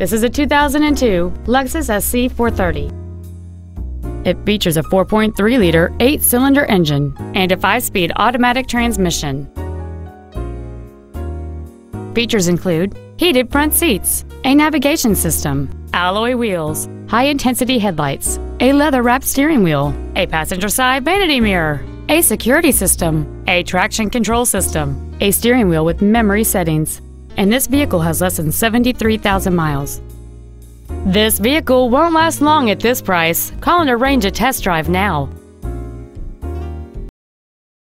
This is a 2002 Lexus SC 430. It features a 4.3-liter eight-cylinder engine and a five-speed automatic transmission. Features include heated front seats, a navigation system, alloy wheels, high-intensity headlights, a leather-wrapped steering wheel, a passenger side vanity mirror, a security system, a traction control system, a steering wheel with memory settings, and this vehicle has less than 73,000 miles. This vehicle won't last long at this price. Call and arrange a test drive now.